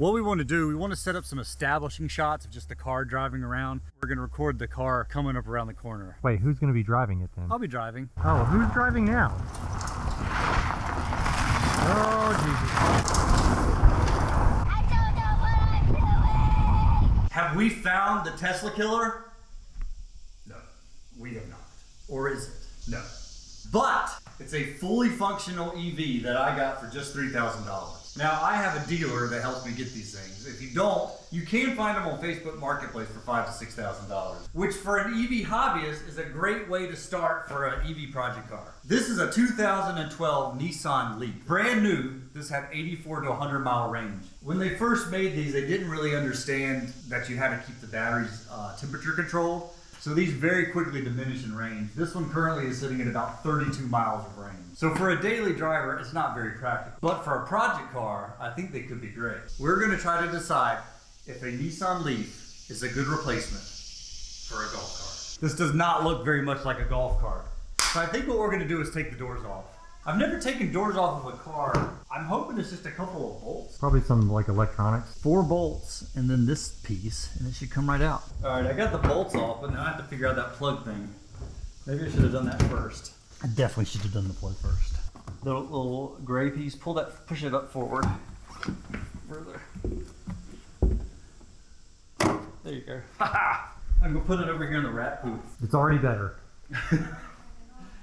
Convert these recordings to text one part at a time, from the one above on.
What we want to do, we want to set up some establishing shots of just the car driving around. We're going to record the car coming up around the corner. Wait, who's going to be driving it then? I'll be driving. Oh, who's driving now? Oh, Jesus. I don't know what I'm doing. Have we found the Tesla killer? No, we have not. Or is it? No. But it's a fully functional EV that I got for just $3,000. Now, I have a dealer that helps me get these things. If you don't, you can find them on Facebook Marketplace for five to six thousand dollars, which for an EV hobbyist is a great way to start for an EV project car. This is a 2012 Nissan Leaf, brand new. This had 84 to 100 mile range. When they first made these, they didn't really understand that you had to keep the batteries uh, temperature controlled. So these very quickly diminish in range. This one currently is sitting at about 32 miles of range. So for a daily driver, it's not very practical. But for a project car, I think they could be great. We're gonna try to decide if a Nissan Leaf is a good replacement for a golf cart. This does not look very much like a golf cart. So I think what we're gonna do is take the doors off. I've never taken doors off of a car. I'm hoping it's just a couple of bolts. Probably some like electronics. Four bolts and then this piece and it should come right out. All right, I got the bolts off, but now I have to figure out that plug thing. Maybe I should have done that first. I definitely should have done the plug first. The little gray piece, pull that, push it up forward. Further. There you go. I'm gonna put it over here in the rat poop. It's already better.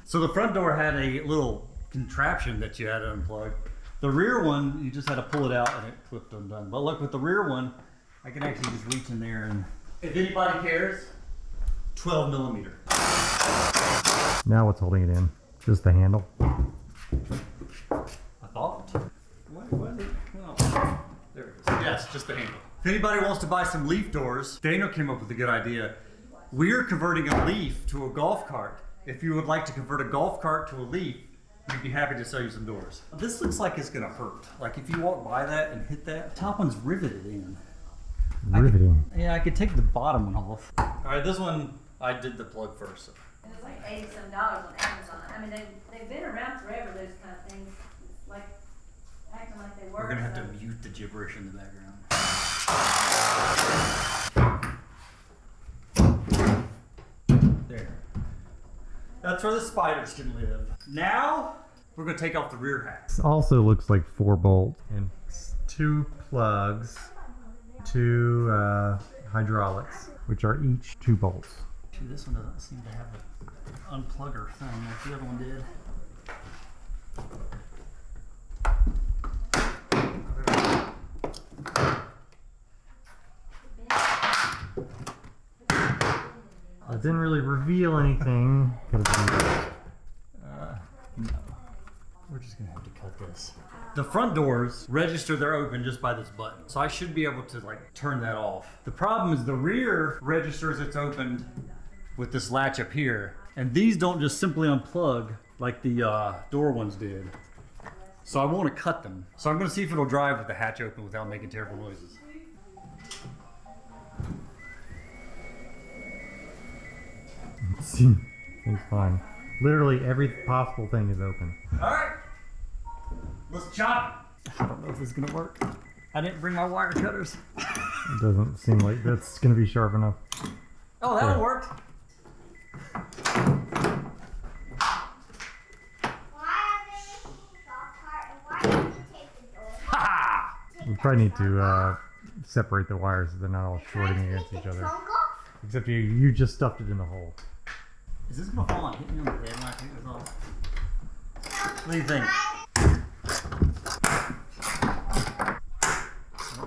So the front door had a little contraption that you had to unplug. The rear one, you just had to pull it out and it clipped undone. But look, with the rear one, I can actually just reach in there and, if anybody cares, 12 millimeter. Now what's holding it in? Just the handle. I thought. What was it? Oh, there it is. Yes, just the handle. If anybody wants to buy some leaf doors, Daniel came up with a good idea. We're converting a leaf to a golf cart. If you would like to convert a golf cart to a leaf, we'd be happy to sell you some doors. This looks like it's gonna hurt. Like if you walk by that and hit that, top one's riveted in. Riveting. Yeah, I could take the bottom one off. All right, this one I did the plug first. It was like eighty some dollars on Amazon. I mean, they, they've been around forever, those kind of things. It's like acting like they were. We're gonna have so- to mute the gibberish in the background. There. That's where the spiders can live. Now we're gonna take off the rear hatch. This also looks like four bolts and two plugs, two uh, hydraulics, which are each two bolts. This one doesn't seem to have an unplugger thing like the other one did. Didn't really reveal anything. Could have been Uh, no. We're just gonna have to cut this. The front doors register they're open just by this button. So I should be able to like turn that off. The problem is the rear registers it's opened with this latch up here. And these don't just simply unplug like the uh, door ones did. So I want to cut them. So I'm gonna see if it'll drive with the hatch open without making terrible noises. Seems fine. Literally every possible thing is open. Alright. Let's chop. I don't know if this is gonna work. I didn't bring my wire cutters. It doesn't seem like that's gonna be sharp enough. Oh, that one Yeah. worked. Why are they making a golf cart and why did you take the door? Ha ha! We probably need to uh, separate the wires so they're not all shorting against each other. Except you, you just stuffed it in the hole. Is this gonna fall and hit me on the head when I take this off? What do you think?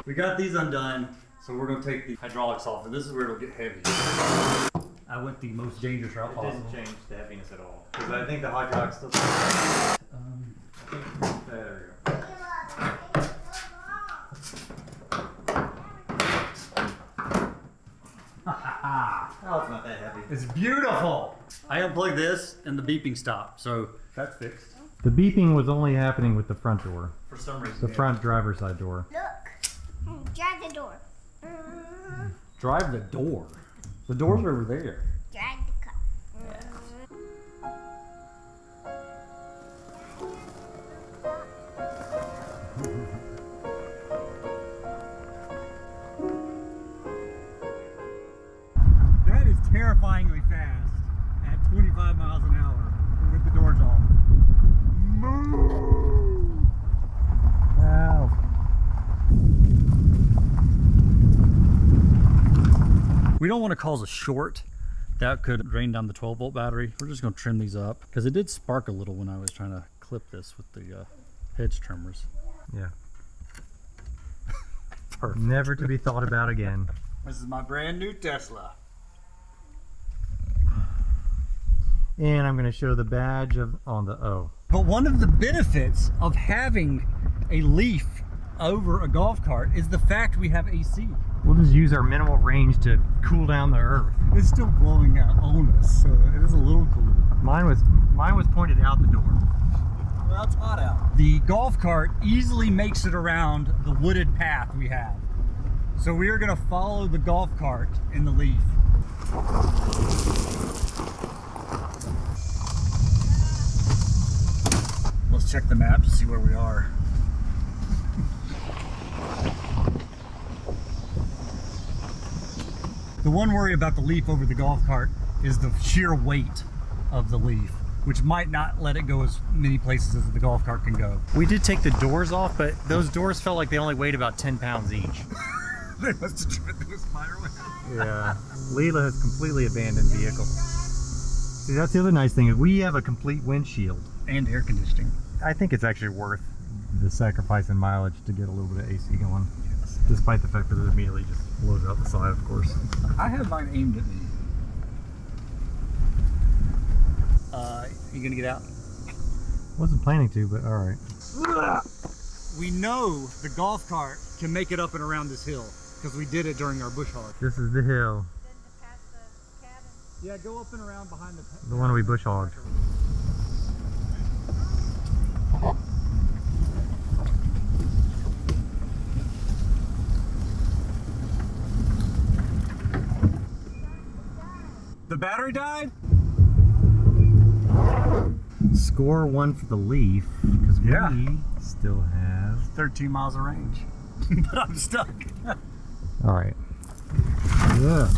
We got these undone, so we're gonna take the hydraulics off, and this is where it'll get heavy. I went the most dangerous route It possible. didn't change the heaviness at all. Because I think the hydraulics still. Um, There we go. Oh, it's not that heavy. it's beautiful. I unplugged this, and the beeping stopped, so that's fixed The beeping was only happening with the front door, for some reason. the yeah. front driver's side door. Look. Hmm, drive the door. Drive the door. The doors are over there. We don't want to cause a short. That could drain down the 12 volt battery. We're just going to trim these up because it did spark a little when I was trying to clip this with the uh, hedge trimmers. Yeah. Perfect. Never to be thought about again. This is my brand new Tesla. And I'm going to show the badge of on the O. But one of the benefits of having a Leaf over a golf cart is the fact we have AC. We'll just use our minimal range to cool down the earth. It's still blowing out on us, so it is a little cooler. Mine was mine was pointed out the door. Well, it's hot out. The golf cart easily makes it around the wooded path we have. So we are going to follow the golf cart in the Leaf. Let's check the map to see where we are. The one worry about the Leaf over the golf cart is the sheer weight of the Leaf, which might not let it go as many places as the golf cart can go. We did take the doors off, but those doors felt like they only weighed about 10 pounds each. they must have driven those spider webs. Yeah. Leela has completely abandoned vehicle. See, that's the other nice thing is we have a complete windshield. And air conditioning. I think it's actually worth the sacrifice in mileage to get a little bit of AC going. Despite the fact that it immediately just blows out the side, of course. I have mine aimed at me. Uh, you gonna get out? Wasn't planning to, but all right. We know the golf cart can make it up and around this hill because we did it during our bush hog. This is the hill, Yeah, go up and around behind the. the one we bush hogged. Battery died. Score one for the leaf because Yeah. we still have. 13 miles of range, but I'm stuck. All right. Yeah.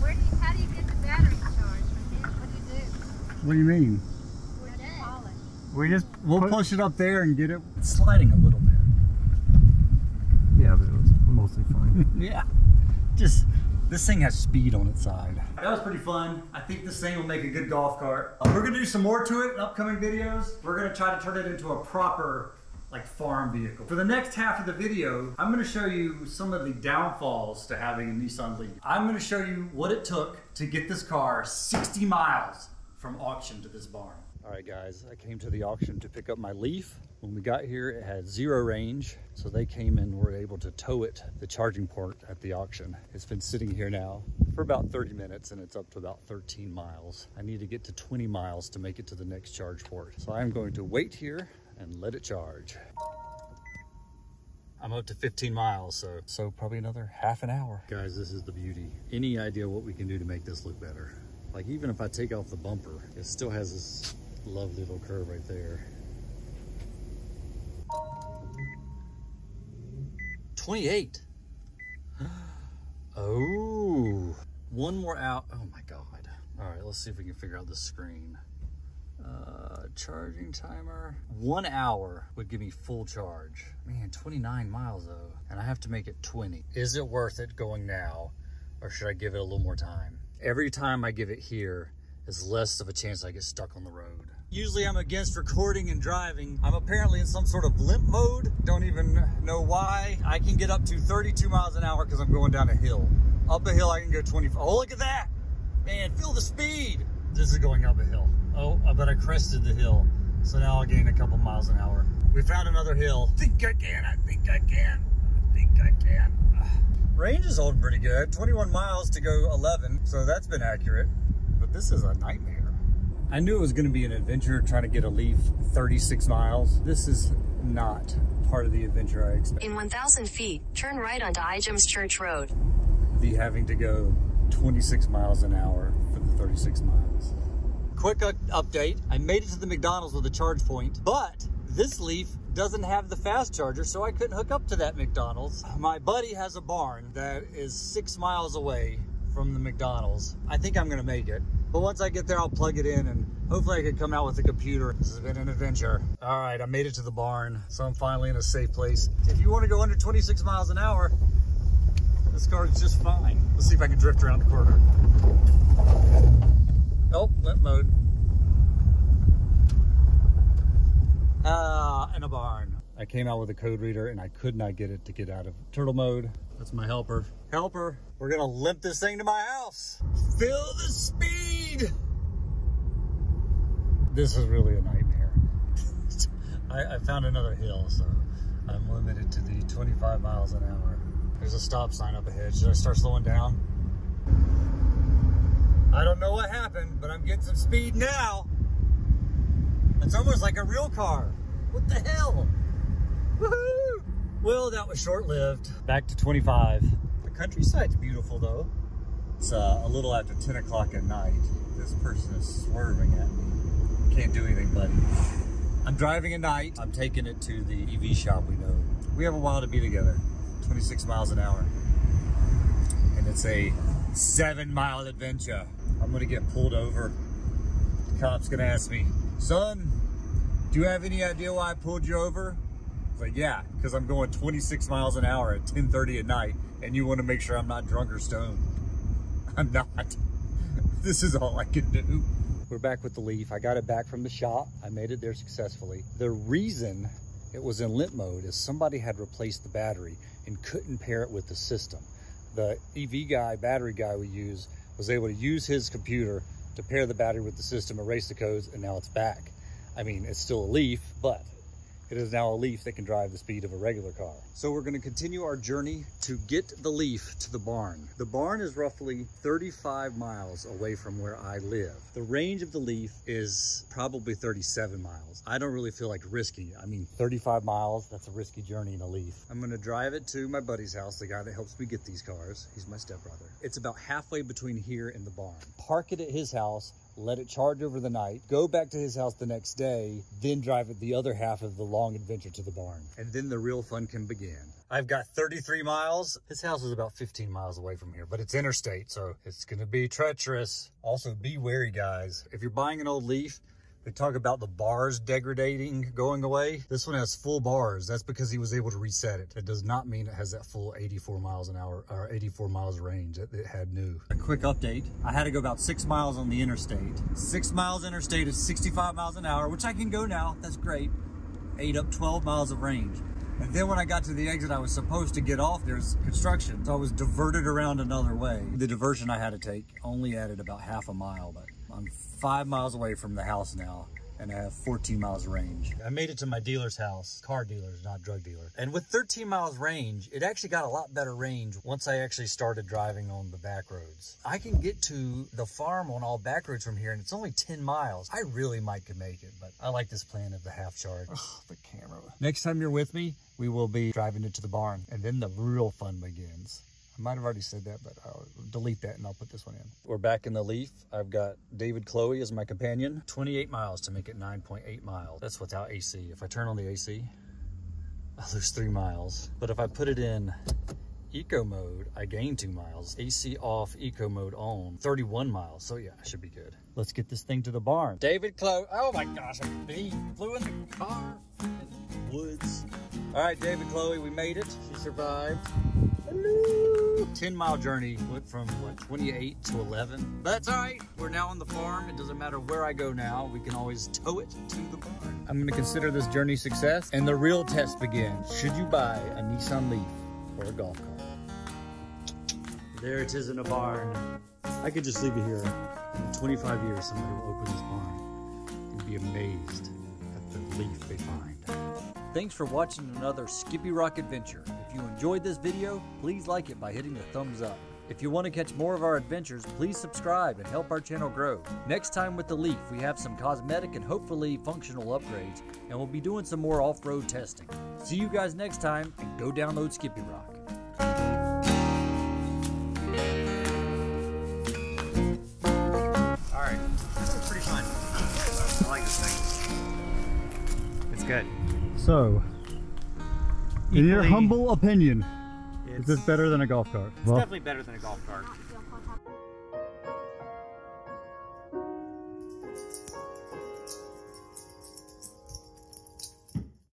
Where do you, how do you get the battery charged? What do you do? What do you mean? What do you call it? We just We'll put- push it up there and get it sliding a little bit. Yeah, but it was mostly fine. Yeah. Just this thing has speed on its side. That was pretty fun. I think this thing will make a good golf cart. Uh, we're gonna do some more to it in upcoming videos. We're gonna try to turn it into a proper like farm vehicle. For the next half of the video, I'm gonna show you some of the downfalls to having a Nissan Leaf. I'm gonna show you what it took to get this car 60 miles from auction to this barn. All right, guys, I came to the auction to pick up my Leaf. When we got here, it had zero range, so they came and were able to tow it, the charging port at the auction. It's been sitting here now for about 30 minutes and it's up to about 13 miles. I need to get to 20 miles to make it to the next charge port. So I'm going to wait here and let it charge. I'm up to 15 miles, so so probably another half an hour. Guys, this is the beauty. Any idea what we can do to make this look better? Like even if I take off the bumper, it still has this lovely little curve right there. 28. Oh, one more out. Oh my God. All right, let's see if we can figure out the screen. Uh, charging timer. One hour would give me full charge. Man, 29 miles though, and I have to make it 20. Is it worth it going now, or should I give it a little more time? Every time I give it here is less of a chance I get stuck on the road. Usually I'm against recording and driving. I'm apparently in some sort of limp mode. Don't even know why. I can get up to 32 miles an hour because I'm going down a hill. Up a hill I can go 25. Oh, look at that. Man, feel the speed. This is going up a hill. Oh, I bet I crested the hill. So now I'll gain a couple miles an hour. We found another hill. Think I can, I think I can. I think I can. Range is holding pretty good. 21 miles to go 11, so that's been accurate. But this is a nightmare. I knew it was going to be an adventure trying to get a Leaf 36 miles. This is not part of the adventure I expected. In 1,000 feet, turn right onto Igems Church Road. The having to go 26 miles an hour for the 36 miles. Quick update. I made it to the McDonald's with a charge point, but this Leaf doesn't have the fast charger, so I couldn't hook up to that McDonald's. My buddy has a barn that is six miles away from the McDonald's. I think I'm gonna make it. But once I get there, I'll plug it in and hopefully I can come out with a computer. This has been an adventure. All right, I made it to the barn, so I'm finally in a safe place. If you wanna go under 26 miles an hour, this car is just fine. Let's see if I can drift around the corner. Oh, limp mode. Ah, in a barn. I came out with a code reader and I could not get it to get out of turtle mode. That's my helper. Helper, we're gonna limp this thing to my house. Feel the speed. This is really a nightmare. I, I found another hill, so I'm limited to the 25 miles an hour. There's a stop sign up ahead. Should I start slowing down? I don't know what happened, but I'm getting some speed now. It's almost like a real car. What the hell? Woohoo! Well, that was short-lived. Back to 25. The countryside's beautiful though. It's uh, a little after 10 o'clock at night. This person is swerving at me. Can't do anything, buddy. I'm driving at night. I'm taking it to the EV shop we know. We have a while to be together. 26 miles an hour. And it's a seven mile adventure. I'm gonna get pulled over. The cop's gonna ask me, son, do you have any idea why I pulled you over? It's like, yeah, because I'm going 26 miles an hour at 10.30 at night and you want to make sure I'm not drunk or stoned. I'm not. this is all I can do. We're back with the Leaf. I got it back from the shop. I made it there successfully. The reason it was in limp mode is somebody had replaced the battery and couldn't pair it with the system. The EV guy, battery guy we use, was able to use his computer to pair the battery with the system, erase the codes, and now it's back. I mean, it's still a Leaf, but it is now a Leaf that can drive the speed of a regular car. So we're gonna continue our journey to get the Leaf to the barn. The barn is roughly 35 miles away from where I live. The range of the Leaf is probably 37 miles. I don't really feel like risking it. I mean, 35 miles, that's a risky journey in a Leaf. I'm gonna drive it to my buddy's house, the guy that helps me get these cars. He's my stepbrother. It's about halfway between here and the barn. Park it at his house, let it charge over the night, go back to his house the next day, then drive it the other half of the long adventure to the barn. And then the real fun can begin. I've got 33 miles. His house is about 15 miles away from here, but it's interstate, so it's gonna be treacherous. Also, be wary, guys. If you're buying an old Leaf, they talk about the bars degrading, going away. This one has full bars. That's because he was able to reset it. It does not mean it has that full 84 miles an hour or 84 miles range that it had new. A quick update. I had to go about six miles on the interstate. Six miles interstate is 65 miles an hour, which I can go now. That's great. Ate up 12 miles of range. And then when I got to the exit I was supposed to get off, there's construction. So I was diverted around another way. The diversion I had to take only added about half a mile, but I'm five miles away from the house now and I have 14 miles range. I made it to my dealer's house, car dealer's, not drug dealer. And with 13 miles range, it actually got a lot better range once I actually started driving on the back roads. I can get to the farm on all back roads from here and it's only 10 miles. I really might could make it, but I like this plan of the half charge. Oh, the camera. Next time you're with me, we will be driving into the barn and then the real fun begins. I might have already said that, but I'll delete that and I'll put this one in. We're back in the Leaf. I've got David Chloe as my companion. 28 miles to make it 9.8 miles. That's without AC. If I turn on the AC, I lose three miles. But if I put it in eco mode, I gain two miles. AC off, eco mode on, 31 miles. So yeah, I should be good. Let's get this thing to the barn. David Chloe, oh my gosh, a bee flew in the car in the woods. All right, David Chloe, we made it. She survived. Hello. 10 mile journey went from what 28 to 11 but that's all right. We're now on the farm. It doesn't matter where i go now. We can always tow it to the barn. I'm going to consider this journey success and the real test begins. Should you buy a nissan leaf or a golf cart? There it is in a barn. I could just leave it here in 25 years. Somebody will open this barn and be amazed at the leaf they find Thanks for watching another Skippy Rock adventure. If you enjoyed this video, please like it by hitting the thumbs up. If you want to catch more of our adventures, please subscribe and help our channel grow. Next time with the Leaf, we have some cosmetic and hopefully functional upgrades, and we'll be doing some more off-road testing. See you guys next time, and go download Skippy Rock. Alright. It's pretty fun. I like this thing. It's good. So, in your humble opinion, is this better than a golf cart? it's definitely better than a golf cart.